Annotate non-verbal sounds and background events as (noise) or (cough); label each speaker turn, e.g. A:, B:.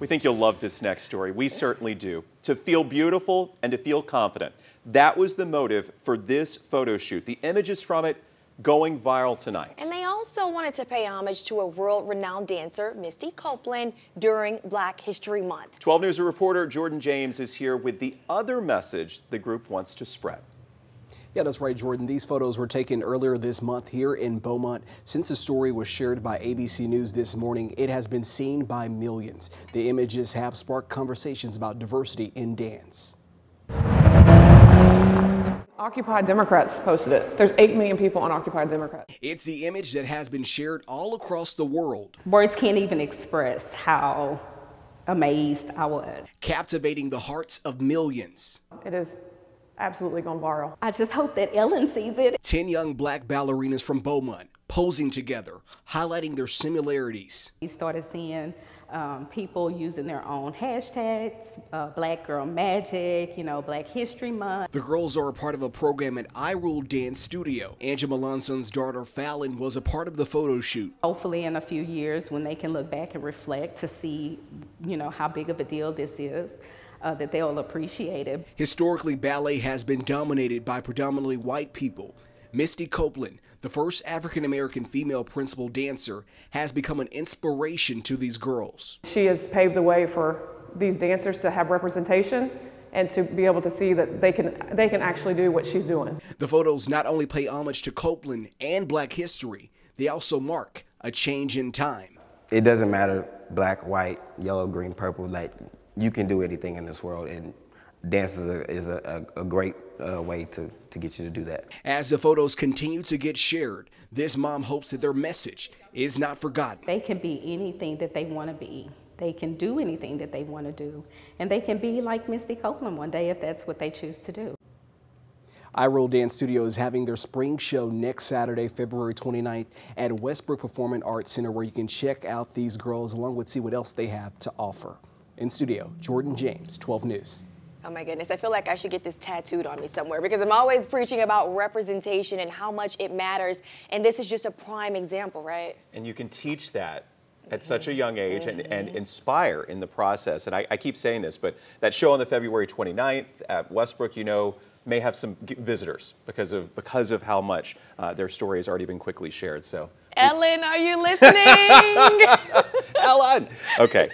A: We think you'll love this next story. We certainly do. To feel beautiful and to feel confident. That was the motive for this photo shoot. The images from it going viral tonight.
B: And they also wanted to pay homage to a world-renowned dancer, Misty Copeland, during Black History Month.
A: 12 News reporter Jordan James is here with the other message the group wants to spread.
C: Yeah, that's right, Jordan. These photos were taken earlier this month here in Beaumont. Since the story was shared by ABC News this morning, it has been seen by millions. The images have sparked conversations about diversity in dance.
D: Occupy Democrats posted it. There's 8 million people on Occupy Democrats.
C: It's the image that has been shared all across the world.
E: Words can't even express how amazed I was.
C: Captivating the hearts of millions.
D: It is absolutely gone viral.
E: I just hope that Ellen sees it.
C: 10 young black ballerinas from Beaumont posing together, highlighting their similarities.
E: We started seeing um, people using their own hashtags, uh, Black Girl Magic, you know, Black History Month.
C: The girls are a part of a program at I Rule Dance Studio. Angela Melanson's daughter Fallon was a part of the photo shoot.
E: Hopefully in a few years when they can look back and reflect to see, you know, how big of a deal this is uh, that they'll appreciate it.
C: Historically, ballet has been dominated by predominantly white people. Misty Copeland, the first African American female principal dancer, has become an inspiration to these girls.
D: She has paved the way for these dancers to have representation and to be able to see that they can they can actually do what she's doing.
C: The photos not only pay homage to Copeland and black history, they also mark a change in time.
F: It doesn't matter black, white, yellow, green, purple, like you can do anything in this world, and dance is a, is a, a great uh, way to, to get you to do that.
C: As the photos continue to get shared, this mom hopes that their message is not forgotten.
E: They can be anything that they want to be. They can do anything that they want to do. And they can be like Misty Copeland one day if that's what they choose to do.
C: I Rule Dance Studio is having their spring show next Saturday, February 29th at Westbrook Performing Arts Center where you can check out these girls along with see what else they have to offer. In studio, Jordan James, 12 News.
B: Oh my goodness, I feel like I should get this tattooed on me somewhere because I'm always preaching about representation and how much it matters. And this is just a prime example, right?
A: And you can teach that at such a young age and, and mm-hmm. inspire in the process. And I, I, keep saying this, but that show on the February 29th at Westbrook, you know, may have some visitors because of because of how much uh, their story has already been quickly shared. So,
B: Ellen, are you listening? (laughs)
A: Ellen, okay.